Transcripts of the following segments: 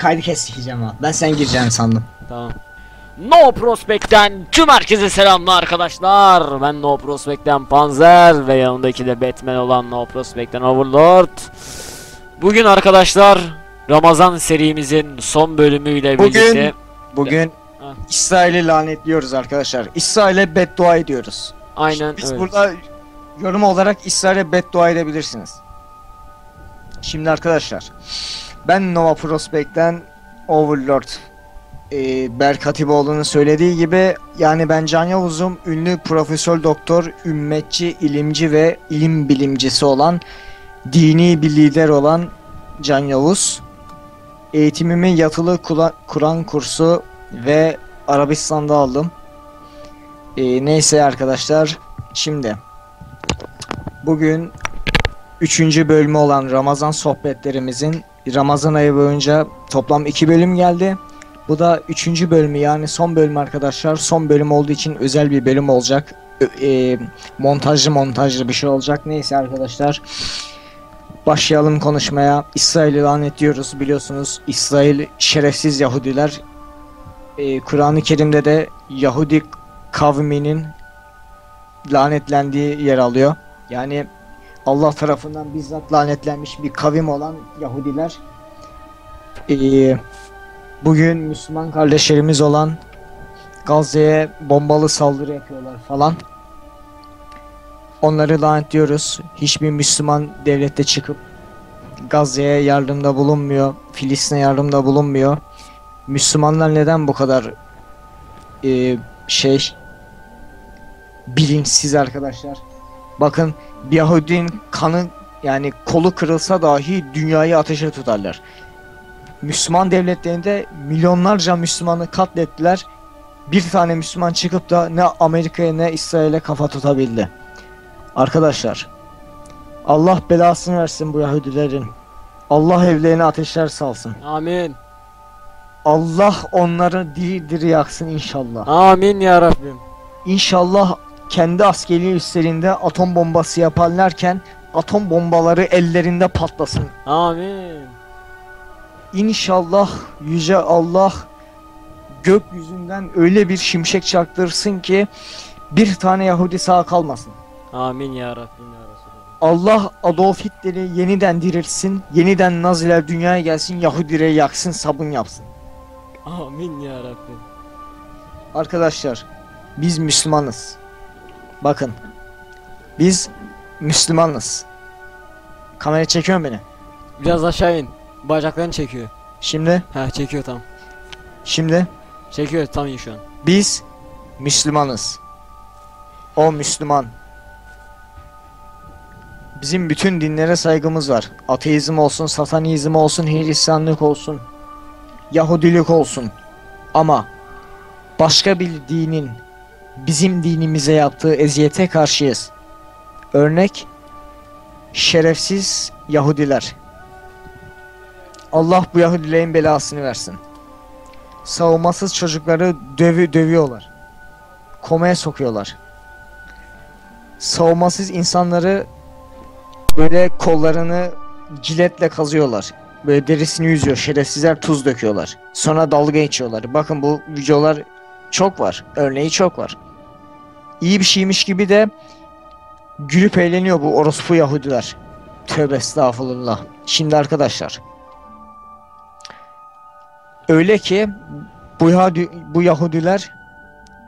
kaydı keseceğim ha. Ben sen gireceğini sandım. Tamam. No Prospect'ten tüm herkese selamlar arkadaşlar. Ben No Prospect'ten Panzer ve yanındaki de Batman olan No Prospect'ten Overlord. Bugün arkadaşlar Ramazan serimizin son bölümüyle Bugün- birlikte Bugün Ha. İsrail'i lanetliyoruz arkadaşlar. İsrail'e beddua ediyoruz. aynen Biz öyle. burada yorum olarak İsrail'e beddua edebilirsiniz. Şimdi arkadaşlar ben Nova Prospect'ten Overlord ee, Berk Hatipoğlu'nun söylediği gibi yani ben Can Yavuz'um ünlü profesör doktor, ümmetçi, ilimci ve ilim bilimcisi olan dini bir lider olan Can Yavuz. Eğitimimi yatılı Kur'an kursu ve Arabistan'da aldım. Ee, neyse arkadaşlar şimdi bugün 3. bölümü olan Ramazan sohbetlerimizin Ramazan ayı boyunca toplam 2 bölüm geldi. Bu da 3. bölümü yani son bölüm arkadaşlar. Son bölüm olduğu için özel bir bölüm olacak. E, montajlı montajlı bir şey olacak. Neyse arkadaşlar. Başlayalım konuşmaya. İsrail'i lanetliyoruz biliyorsunuz. İsrail şerefsiz Yahudiler. E, Kur'an-ı Kerim'de de Yahudi kavminin lanetlendiği yer alıyor. Yani Allah tarafından bizzat lanetlenmiş bir kavim olan Yahudiler ee, bugün Müslüman kardeşlerimiz olan Gazze'ye bombalı saldırı yapıyorlar falan. Onları lanetliyoruz. Hiçbir Müslüman devlette çıkıp Gazze'ye yardımda bulunmuyor. Filistin'e yardımda bulunmuyor. Müslümanlar neden bu kadar ee, şey bilinçsiz arkadaşlar. Bakın bir Yahudinin kanı yani kolu kırılsa dahi dünyayı ateşe tutarlar. Müslüman devletlerinde milyonlarca Müslümanı katlettiler. Bir tane Müslüman çıkıp da ne Amerika'ya ne İsrail'e kafa tutabildi. Arkadaşlar Allah belasını versin bu Yahudilerin. Allah evlerine ateşler salsın. Amin. Allah onları diri diri yaksın inşallah. Amin ya Rabbim. İnşallah kendi askeri üslerinde atom bombası yaparlarken atom bombaları ellerinde patlasın. Amin. İnşallah yüce Allah gökyüzünden öyle bir şimşek çaktırsın ki bir tane Yahudi sağ kalmasın. Amin ya Rabbim ya Resulallah. Allah Adolf Hitler'i yeniden diriltsin, yeniden Naziler dünyaya gelsin, Yahudileri yaksın, sabun yapsın. Amin ya Rabbim. Arkadaşlar biz Müslümanız. Bakın. Biz Müslümanız. Kamera çekiyor beni? Biraz aşağı in. Bacaklarını çekiyor. Şimdi, Ha çekiyor tam. şimdi Çekiyor tam iyi şu an. biz Müslümanız. O Müslüman. Bizim bütün dinlere saygımız var. Ateizm olsun, satanizm olsun, Hristiyanlık olsun, Yahudilik olsun. Ama başka bir dinin bizim dinimize yaptığı eziyete karşıyız. Örnek şerefsiz Yahudiler. Allah bu Yahudilerin belasını versin. Savunmasız çocukları dövü dövüyorlar. Komaya sokuyorlar. Savunmasız insanları böyle kollarını ciletle kazıyorlar. Böyle derisini yüzüyor. Şerefsizler tuz döküyorlar. Sonra dalga geçiyorlar. Bakın bu videolar çok var. Örneği çok var. İyi bir şeymiş gibi de gülüp eğleniyor bu orospu Yahudiler. Tövbe estağfurullah. Şimdi arkadaşlar. Öyle ki bu, bu Yahudiler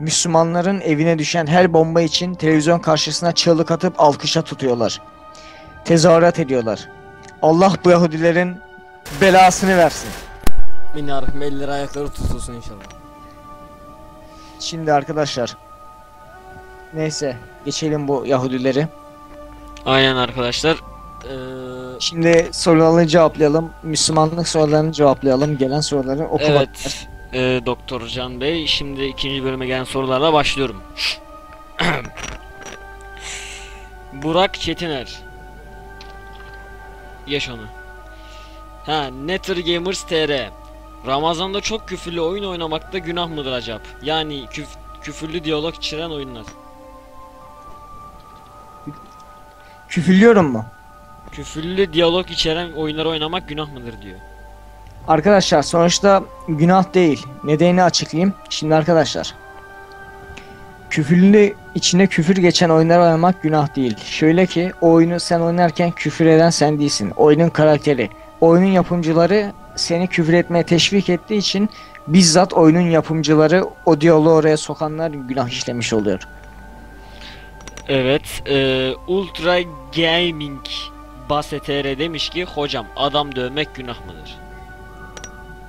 Müslümanların evine düşen her bomba için televizyon karşısına çığlık atıp alkışa tutuyorlar. Tezahürat ediyorlar. Allah bu Yahudilerin belasını versin. Rabbim elleri ayakları tutulsun inşallah. Şimdi arkadaşlar. Neyse geçelim bu Yahudileri. Aynen arkadaşlar. Ee, Şimdi sorularını cevaplayalım. Müslümanlık sorularını cevaplayalım. Gelen soruları oku bak. evet. ee, Doktor Can Bey. Şimdi ikinci bölüme gelen sorularla başlıyorum. Burak Çetiner. Yaş onu. Ha, Netter Gamers TR. Ramazan'da çok küfürlü oyun oynamakta günah mıdır acaba? Yani küf küfürlü diyalog içeren oyunlar. Küfürlüyorum mu? Küfürlü diyalog içeren oyunları oynamak günah mıdır diyor. Arkadaşlar sonuçta günah değil. Nedenini açıklayayım. Şimdi arkadaşlar. Küfürlü içine küfür geçen oyunlar oynamak günah değil. Şöyle ki o oyunu sen oynarken küfür eden sen değilsin. Oyunun karakteri. Oyunun yapımcıları seni küfür etmeye teşvik ettiği için bizzat oyunun yapımcıları o diyaloğu oraya sokanlar günah işlemiş oluyor. Evet. e, Ultra Gaming Basetr demiş ki hocam adam dövmek günah mıdır?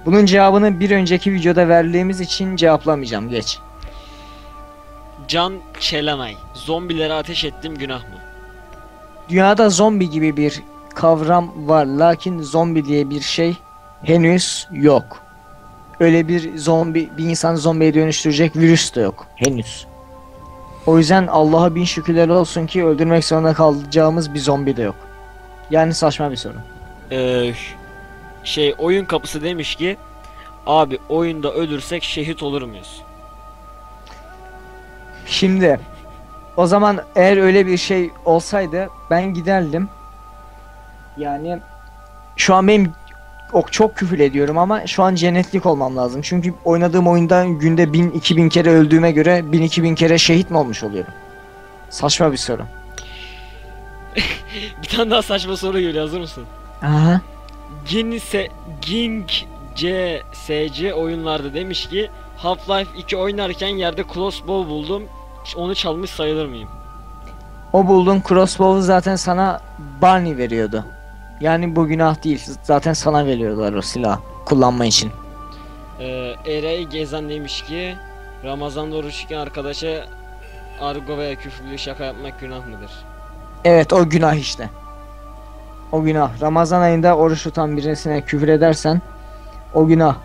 Bunun cevabını bir önceki videoda verdiğimiz için cevaplamayacağım. Geç. Can Çelenay. Zombilere ateş ettim günah mı? Dünyada zombi gibi bir kavram var lakin zombi diye bir şey henüz yok. Öyle bir zombi bir insan zombiye dönüştürecek virüs de yok henüz. O yüzden Allah'a bin şükürler olsun ki öldürmek zorunda kalacağımız bir zombi de yok. Yani saçma bir sorun. Ee, şey oyun kapısı demiş ki abi oyunda ölürsek şehit olur muyuz? Şimdi o zaman eğer öyle bir şey olsaydı ben giderdim. Yani şu an benim o çok küfür ediyorum ama şu an cennetlik olmam lazım. Çünkü oynadığım oyunda günde 1000 2000 kere öldüğüme göre 1000 2000 kere şehit mi olmuş oluyorum? Saçma bir soru. Bir tane daha saçma soru geliyor hazır mısın? Aha. Ginse Ging CSC oyunlarda demiş ki Half-Life 2 oynarken yerde crossbow buldum. Onu çalmış sayılır mıyım? O bulduğun crossbow'u zaten sana Barney veriyordu. Yani bu günah değil. Zaten sana veriyorlar o silah kullanma için. Ee, Eray Gezen demiş ki Ramazan'da oruçken arkadaşa argo veya küfürlü şaka yapmak günah mıdır? Evet o günah işte. O günah. Ramazan ayında oruç tutan birisine küfür edersen o günah.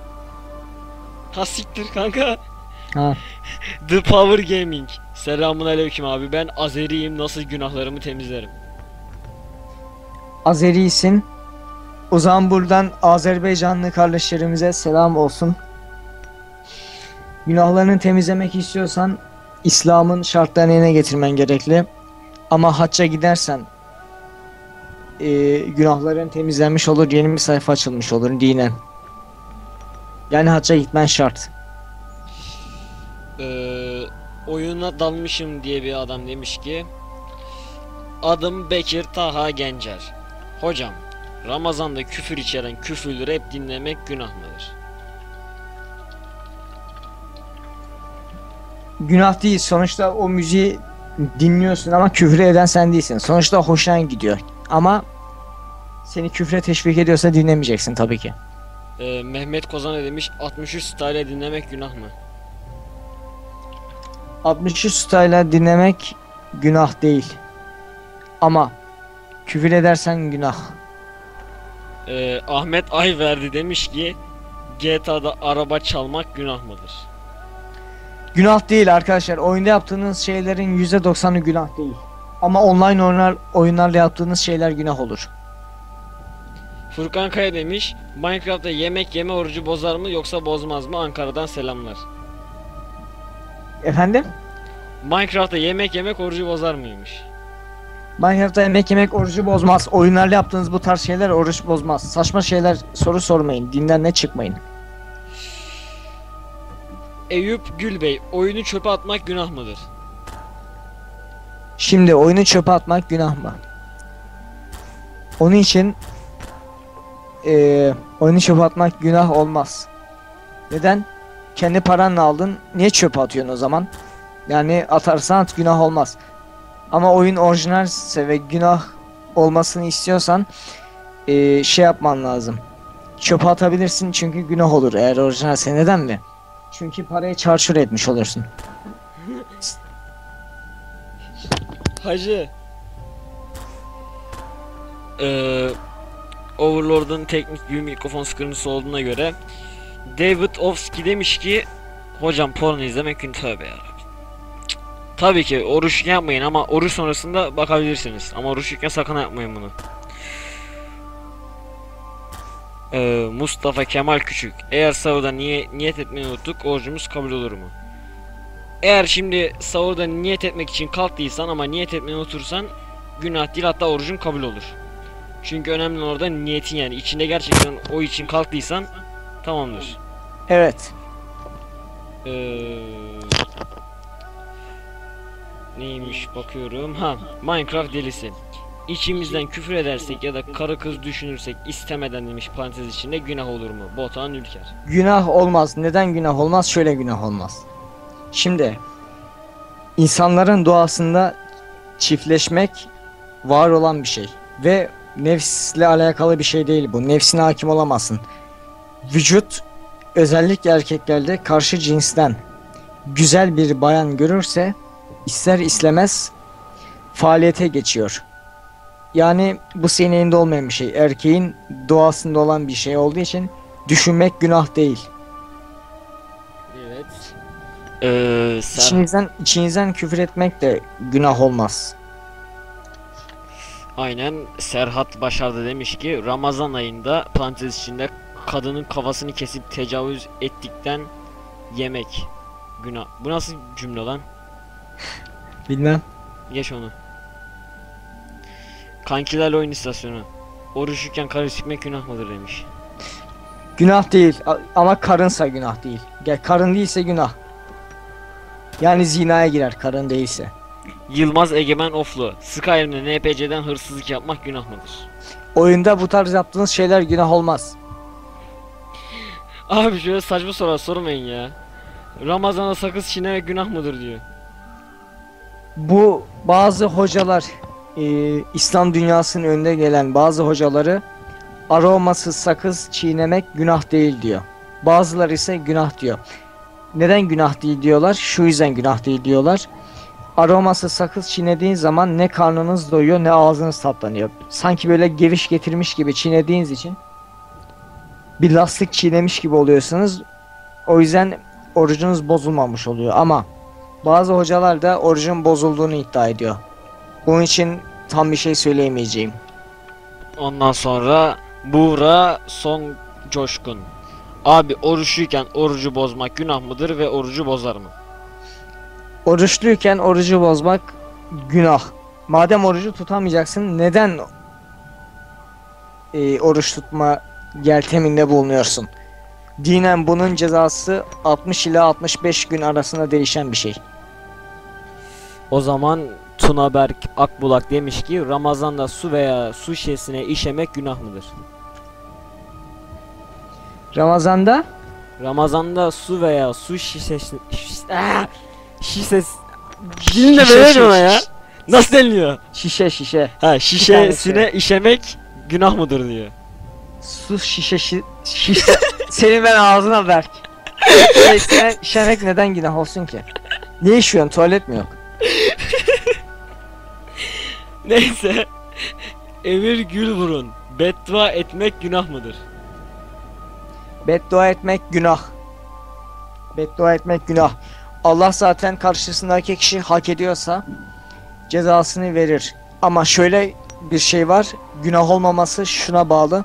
Ha siktir kanka. Ha. The Power Gaming. Selamun aleyküm abi ben Azeriyim nasıl günahlarımı temizlerim. Azerisin. O zaman buradan Azerbaycanlı kardeşlerimize selam olsun. Günahlarını temizlemek istiyorsan İslam'ın şartlarını yerine getirmen gerekli. Ama hacca gidersen e, günahların temizlenmiş olur, yeni bir sayfa açılmış olur dinen. Yani hacca gitmen şart. Ee, oyuna dalmışım diye bir adam demiş ki Adım Bekir Taha Gencer. Hocam Ramazan'da küfür içeren küfürlü rap dinlemek günah mıdır? Günah değil. Sonuçta o müziği dinliyorsun ama küfür eden sen değilsin. Sonuçta hoşuna gidiyor. Ama seni küfre teşvik ediyorsa dinlemeyeceksin tabii ki. Ee, Mehmet Kozan ne demiş 63 style dinlemek günah mı? 63 style'a dinlemek günah değil. Ama küfür edersen günah. Ee, Ahmet Ayverdi demiş ki GTA'da araba çalmak günah mıdır? Günah değil arkadaşlar. Oyunda yaptığınız şeylerin %90'ı günah değil. Ama online oyunlar, oyunlarla yaptığınız şeyler günah olur. Furkan Kaya demiş Minecraft'ta yemek yeme orucu bozar mı yoksa bozmaz mı? Ankara'dan selamlar. Efendim? Minecraft'ta yemek yemek orucu bozar mıymış? Minecraft'ta yemek yemek orucu bozmaz. Oyunlarla yaptığınız bu tarz şeyler oruç bozmaz. Saçma şeyler soru sormayın. Dinden ne çıkmayın. Eyüp Gülbey oyunu çöpe atmak günah mıdır? Şimdi oyunu çöpe atmak günah mı? Onun için eee oyunu çöpe atmak günah olmaz. Neden? Kendi paranla aldın. Niye çöpe atıyorsun o zaman? Yani atarsan at günah olmaz. Ama oyun orijinalse ve günah olmasını istiyorsan eee, şey yapman lazım. Çöpe atabilirsin çünkü günah olur eğer orijinalse. Neden mi? Çünkü parayı çarçur etmiş olursun. Hacı. Ee, Overlord'un teknik bir mikrofon sıkıntısı olduğuna göre David Ofsky demiş ki Hocam porno izlemek gün tövbe yarabbim. Tabii ki oruç yapmayın ama oruç sonrasında bakabilirsiniz. Ama oruçluyken sakın yapmayın bunu. Ee, Mustafa Kemal Küçük. Eğer sahurda niye, niyet etmeyi unuttuk orucumuz kabul olur mu? Eğer şimdi sahurda niyet etmek için kalktıysan ama niyet etmeyi unutursan günah değil hatta orucun kabul olur. Çünkü önemli orada niyetin yani. içinde gerçekten o için kalktıysan tamamdır. Evet. Ee, neymiş bakıyorum. Ha, Minecraft delisi. İçimizden küfür edersek ya da karı kız düşünürsek istemeden demiş parantez içinde günah olur mu? Botan Ülker. Günah olmaz. Neden günah olmaz? Şöyle günah olmaz. Şimdi insanların doğasında çiftleşmek var olan bir şey ve nefsle alakalı bir şey değil bu. Nefsine hakim olamazsın. Vücut özellikle erkeklerde karşı cinsten güzel bir bayan görürse ister istemez faaliyete geçiyor. Yani bu senin olmayan bir şey. Erkeğin doğasında olan bir şey olduğu için düşünmek günah değil. Evet. Ee, sen... İçinizden, içinizden küfür etmek de günah olmaz. Aynen Serhat Başardı demiş ki Ramazan ayında parantez içinde kadının kafasını kesip tecavüz ettikten yemek günah. Bu nasıl cümle lan? Bilmem. Geç onu. Kankilerle oyun istasyonu. Oruçluyken karı sikmek günah mıdır demiş. Günah değil ama karınsa günah değil. Gel karın değilse günah. Yani zinaya girer karın değilse. Yılmaz Egemen Oflu. Skyrim'de NPC'den hırsızlık yapmak günah mıdır? Oyunda bu tarz yaptığınız şeyler günah olmaz. Abi şöyle saçma sorular sormayın ya. Ramazan'da sakız çiğnemek günah mıdır diyor. Bu bazı hocalar e, İslam dünyasının önde gelen bazı hocaları aromasız sakız çiğnemek günah değil diyor. Bazıları ise günah diyor. Neden günah değil diyorlar? Şu yüzden günah değil diyorlar. Aromasız sakız çiğnediğin zaman ne karnınız doyuyor ne ağzınız tatlanıyor. Sanki böyle geviş getirmiş gibi çiğnediğiniz için bir lastik çiğnemiş gibi oluyorsunuz. O yüzden orucunuz bozulmamış oluyor ama bazı hocalar da orucun bozulduğunu iddia ediyor. Bunun için tam bir şey söyleyemeyeceğim. Ondan sonra Buğra Son Coşkun. Abi oruçluyken orucu bozmak günah mıdır ve orucu bozar mı? Oruçluyken orucu bozmak günah. Madem orucu tutamayacaksın neden e, oruç tutma yelteminde bulunuyorsun? Dinen bunun cezası 60 ila 65 gün arasında değişen bir şey. O zaman Tunaberk Akbulak demiş ki Ramazan'da su veya su şişesine işemek günah mıdır? Ramazanda Ramazan'da su veya su şişesi... Şişes... Şişe, böyle şiş- mi ya? Nasıl deniliyor? şişe şişe Ha şişesine işemek günah mıdır diyor. su şişe şi- şişe senin ben ağzına ver. Şişesine işemek neden günah olsun ki? Ne işiyorsun tuvalet mi yok? Neyse. Emir Gülburun. Beddua etmek günah mıdır? Beddua etmek günah. Beddua etmek günah. Allah zaten karşısındaki kişi hak ediyorsa cezasını verir. Ama şöyle bir şey var. Günah olmaması şuna bağlı.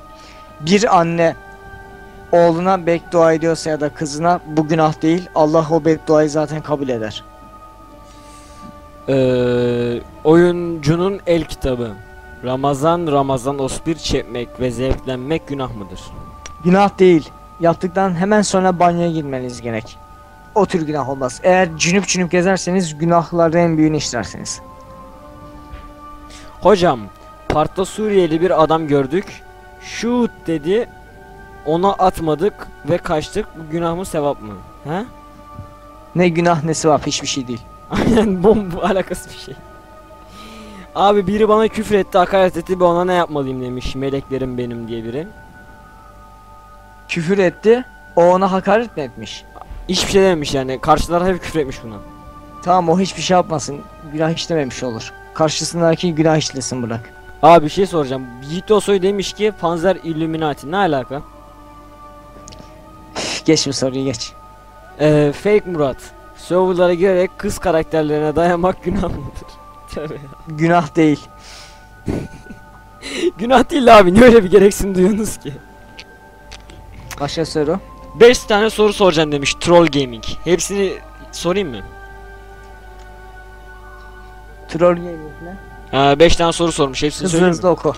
Bir anne oğluna beddua ediyorsa ya da kızına bu günah değil. Allah o bedduayı zaten kabul eder. Ee, oyuncunun el kitabı. Ramazan Ramazan ospir çekmek ve zevklenmek günah mıdır? Günah değil. Yaptıktan hemen sonra banyoya girmeniz gerek. O tür günah olmaz. Eğer cünüp cünüp gezerseniz günahların en büyüğünü işlersiniz. Hocam, parkta Suriyeli bir adam gördük. Şut dedi. Ona atmadık ve kaçtık. Bu günah mı sevap mı? He? Ne günah ne sevap hiçbir şey değil. Aynen bomba alakası bir şey. Abi biri bana küfür etti, hakaret etti. Ben ona ne yapmalıyım demiş. Meleklerim benim diye biri. Küfür etti. O ona hakaret mi etmiş? Hiçbir şey dememiş yani. Karşılar hep küfür etmiş buna. Tamam o hiçbir şey yapmasın. Günah işlememiş olur. Karşısındaki günah işlesin bırak. Abi bir şey soracağım. Yiğit Osoy demiş ki Panzer Illuminati ne alaka? geç bu soruyu geç. Ee, Fake Murat. Serverlara girerek kız karakterlerine dayamak günah mıdır? Tövbe ya. Günah değil. günah değil abi. Niye öyle bir gereksinim duyuyorsunuz ki? Başka soru. 5 tane soru soracağım demiş Troll Gaming. Hepsini sorayım mı? Troll gaming ne? 5 tane soru sormuş. Hepsini Hızlı hızlı oku.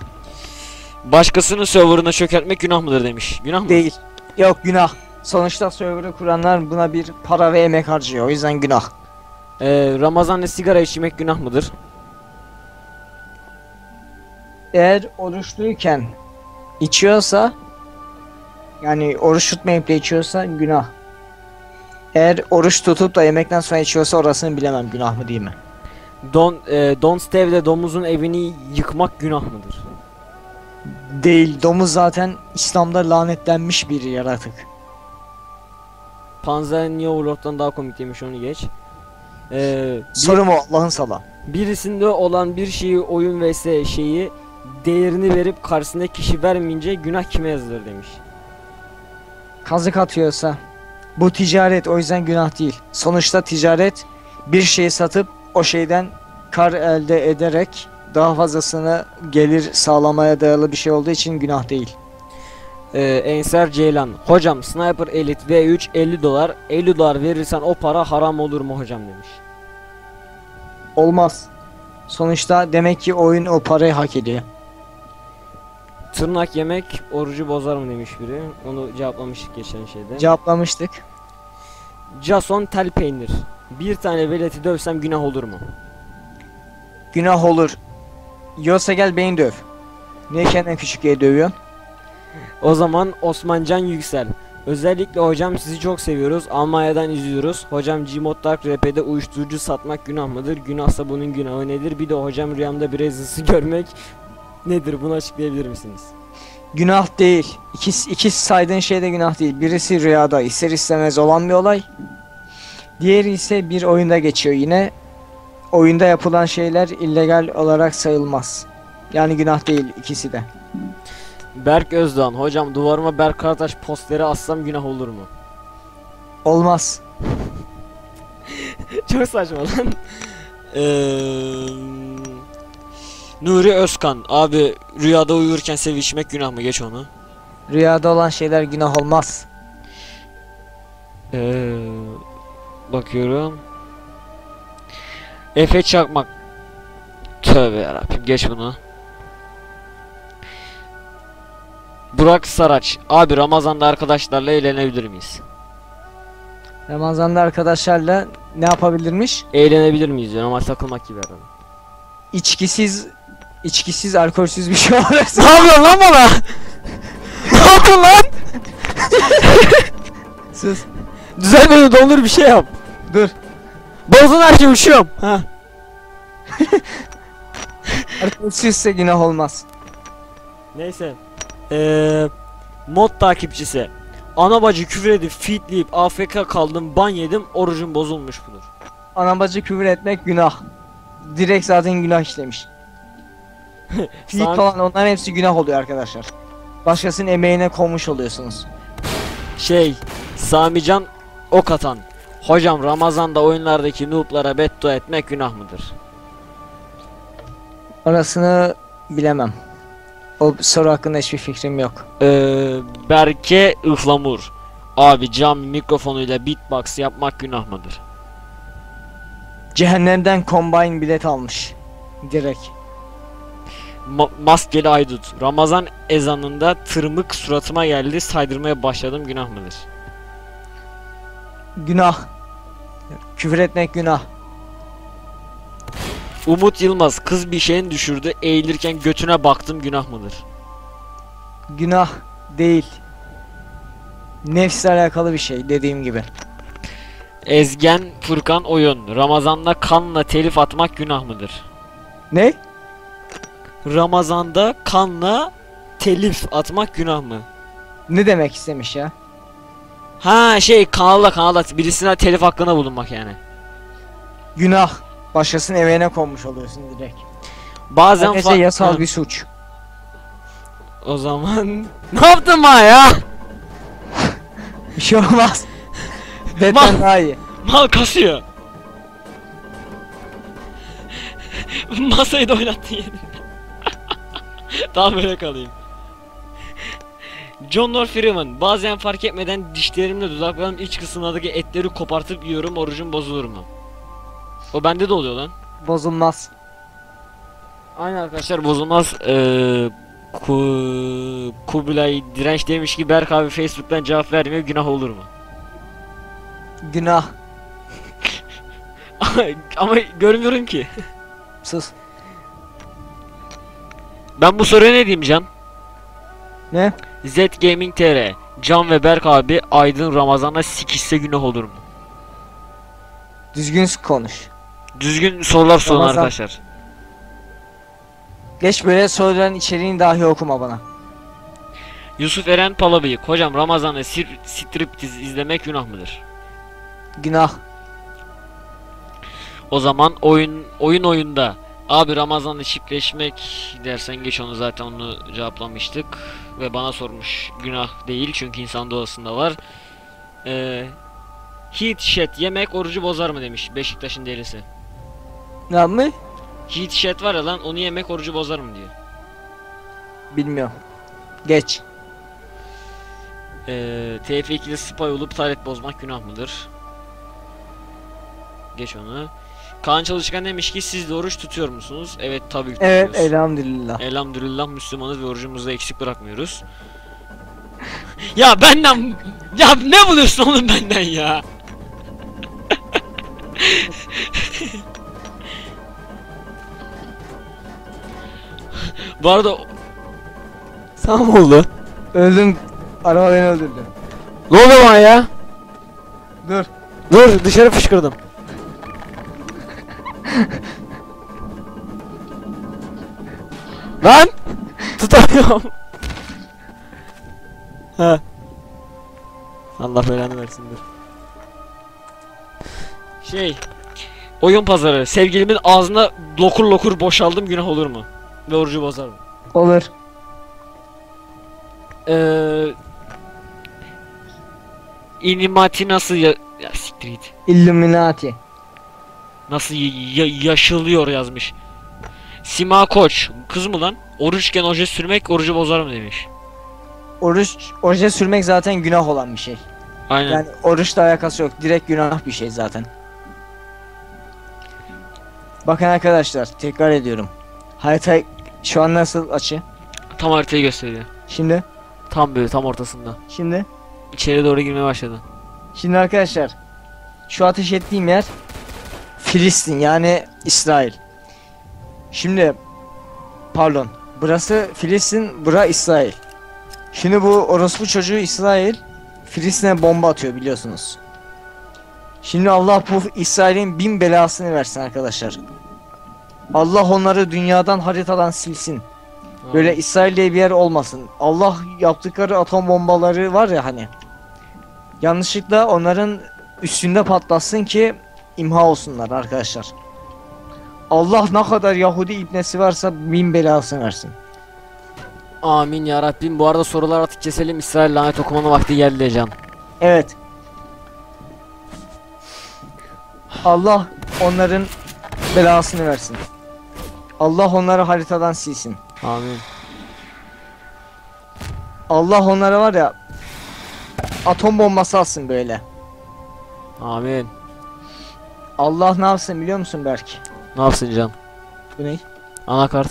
Başkasının serverına çökertmek günah mıdır demiş. Günah mı? Değil. Yok günah. Sonuçta server'ı kuranlar buna bir para ve emek harcıyor. O yüzden günah. Ee, Ramazan'da sigara içmek günah mıdır? Eğer oruçluyken içiyorsa yani oruç tutmayıp da içiyorsa günah. Eğer oruç tutup da yemekten sonra içiyorsa orasını bilemem günah mı değil mi? Don e, Don Steve'de domuzun evini yıkmak günah mıdır? Değil. Domuz zaten İslam'da lanetlenmiş bir yaratık. Panzer niye Overlord'dan daha komik demiş onu geç. Ee, Sorum o Allah'ın sala. birisinde olan bir şeyi oyun vs şeyi değerini verip karşısındaki kişi vermeyince günah kime yazılır demiş. Kazık atıyorsa bu ticaret o yüzden günah değil. Sonuçta ticaret bir şeyi satıp o şeyden kar elde ederek daha fazlasını gelir sağlamaya dayalı bir şey olduğu için günah değil. Ee, Enser Ceylan. Hocam Sniper Elite V3 50 dolar. 50 dolar verirsen o para haram olur mu hocam demiş. Olmaz. Sonuçta demek ki oyun o parayı hak ediyor. Tırnak yemek orucu bozar mı demiş biri. Onu cevaplamıştık geçen şeyde. Cevaplamıştık. Jason tel peynir. Bir tane veleti dövsem günah olur mu? Günah olur. Yiyorsa gel beni döv. Niye kendini küçüklüğe dövüyorsun? O zaman Osmancan Yüksel. Özellikle hocam sizi çok seviyoruz. Almanya'dan izliyoruz. Hocam Gmod Dark RP'de uyuşturucu satmak günah mıdır? Günahsa bunun günahı nedir? Bir de hocam rüyamda bir ezisi görmek nedir? Bunu açıklayabilir misiniz? Günah değil. İkisi, ikisi saydığın şey de günah değil. Birisi rüyada ister istemez olan bir olay. Diğeri ise bir oyunda geçiyor yine. Oyunda yapılan şeyler illegal olarak sayılmaz. Yani günah değil ikisi de. Berk Özdoğan. Hocam duvarıma Berk Karataş posteri assam günah olur mu? Olmaz. Çok saçma lan. Eee, Nuri Özkan. Abi rüyada uyurken sevişmek günah mı? Geç onu. Rüyada olan şeyler günah olmaz. Eee, bakıyorum. Efe Çakmak. Tövbe yarabbim geç bunu. Burak Saraç. Abi Ramazan'da arkadaşlarla eğlenebilir miyiz? Ramazan'da arkadaşlarla ne yapabilirmiş? Eğlenebilir miyiz? Yani ama takılmak gibi herhalde. İçkisiz içkisiz alkolsüz bir şey olursa ne yapıyorsun lan bana? ne yapıyorsun lan? sus. Düzel beni dondur bir şey yap. Dur. Bozdun her şeyi uçuyorum. Ha. Alkolsüzse günah olmaz. Neyse. Eee mod takipçisi. Ana bacı küfür edip feedleyip AFK kaldım ban yedim orucum bozulmuş budur. Ana bacı küfür etmek günah. Direkt zaten günah işlemiş. San- falan onların hepsi günah oluyor arkadaşlar. Başkasının emeğine konmuş oluyorsunuz. Şey Samican ok atan. Hocam Ramazan'da oyunlardaki noob'lara beddua etmek günah mıdır? Orasını bilemem. O soru hakkında hiçbir fikrim yok. Eee Berke Ihlamur. Abi cam mikrofonuyla beatbox yapmak günah mıdır? Cehennemden combine bilet almış. Direkt. Ma- maskeli aydut. Ramazan ezanında tırmık suratıma geldi saydırmaya başladım günah mıdır? Günah. Küfür etmek günah. Umut Yılmaz kız bir şeyin düşürdü eğilirken götüne baktım günah mıdır? Günah değil. Nefsle alakalı bir şey dediğim gibi. Ezgen Furkan Oyun Ramazan'da kanla telif atmak günah mıdır? Ne? Ramazan'da kanla telif atmak günah mı? Ne demek istemiş ya? Ha şey kanalda kanalda birisine telif hakkında bulunmak yani. Günah. Başkasının emeğine konmuş oluyorsun direkt. Bazen Herkese yasal bir suç. O zaman ne yaptın bana ya? Bir şey olmaz. Batman daha iyi. Mal kasıyor. Masayı da oynattın yedin. Daha böyle kalayım. John Lord Freeman bazen fark etmeden dişlerimle dudaklarımın iç kısımlardaki etleri kopartıp yiyorum orucum bozulur mu? O bende de oluyor lan. Bozulmaz. Aynen arkadaşlar bozulmaz. Ee, Ku Kubilay direnç demiş ki Berk abi Facebook'tan cevap vermiyor günah olur mu? Günah. Ama görmüyorum ki. Sus. Ben bu soruya ne diyeyim Can? Ne? Z Gaming TR Can ve Berk abi Aydın Ramazan'a sikişse günah olur mu? Düzgün konuş. Düzgün sorular sorun Ramazan. arkadaşlar. Geç böyle soruların içeriğini dahi okuma bana. Yusuf Eren Palabıyık Hocam Ramazan'da striptiz izlemek günah mıdır? Günah. O zaman oyun oyun oyunda Abi Ramazan'da çiftleşmek dersen geç onu zaten onu cevaplamıştık ve bana sormuş günah değil çünkü insan doğasında var. Ee, heat shed yemek orucu bozar mı demiş Beşiktaş'ın delisi. Ne mı? Heat shed var ya lan onu yemek orucu bozar mı diyor. Bilmiyorum. Geç. Ee, TF2'de spy olup taret bozmak günah mıdır? Geç onu. Kaan Çalışkan demiş ki siz de oruç tutuyor musunuz? Evet tabii ki Evet tutuyoruz. elhamdülillah. Elhamdülillah Müslümanız ve orucumuzu eksik bırakmıyoruz. ya benden ya ne buluyorsun oğlum benden ya? Bu arada Sana mı oldu? Öldüm. Araba beni öldürdü. Ne oldu bana ya? Dur. Dur dışarı fışkırdım. Lan! Tutamıyorum. ha. Allah belanı versin dur. şey oyun pazarı sevgilimin ağzına lokur lokur boşaldım günah olur mu? Ve orucu bozar mı? Olur. Eee İnimati nasıl ya, ya siktir git. Illuminati. Nasıl y- y- yaşılıyor yazmış. Sima Koç kız mı lan? Oruçken oje sürmek orucu bozar mı demiş. Oruç, oruca sürmek zaten günah olan bir şey. Aynen. Yani oruçla alakası yok. Direkt günah bir şey zaten. Bakın arkadaşlar tekrar ediyorum. Harita şu an nasıl açı? Tam haritayı gösteriyor. Şimdi, Tam böyle tam ortasında. şimdi, İçeri doğru girmeye başladı. şimdi arkadaşlar. Şu ateş ettiğim yer Filistin yani İsrail. Şimdi pardon. Burası Filistin, bura İsrail. Şimdi bu orospu çocuğu İsrail Filistin'e bomba atıyor biliyorsunuz. Şimdi Allah bu İsrail'in bin belasını versin arkadaşlar. Allah onları dünyadan haritadan silsin. Böyle İsrail diye bir yer olmasın. Allah yaptıkları atom bombaları var ya hani. Yanlışlıkla onların üstünde patlasın ki imha olsunlar arkadaşlar. Allah ne kadar Yahudi ibnesi varsa bin belasını versin. Amin ya Rabbim. Bu arada sorular artık keselim. İsrail lanet okumanın vakti geldi Can. Evet. Allah onların belasını versin. Allah onları haritadan silsin. Amin. Allah onlara var ya atom bombası alsın böyle. Amin. Allah ne yapsın biliyor musun Berk? Ne yapsın Can? Bu ne? Anakart.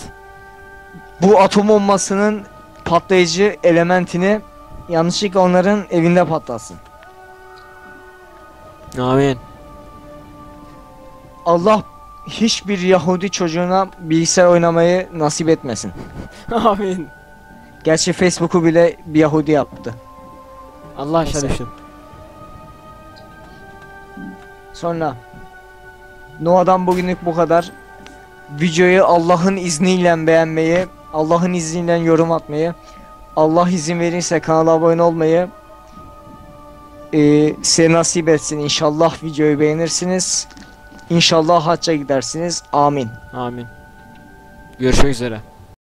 Bu atom bombasının patlayıcı elementini yanlışlıkla onların evinde patlasın. Amin. Allah hiçbir Yahudi çocuğuna bilgisayar oynamayı nasip etmesin. Amin. Gerçi Facebook'u bile bir Yahudi yaptı. Allah aşağı düştüm. Sonra Noah'dan bugünlük bu kadar. Videoyu Allah'ın izniyle beğenmeyi, Allah'ın izniyle yorum atmayı, Allah izin verirse kanala abone olmayı eee size nasip etsin. İnşallah videoyu beğenirsiniz. İnşallah hacca gidersiniz. Amin. Amin. Görüşmek üzere.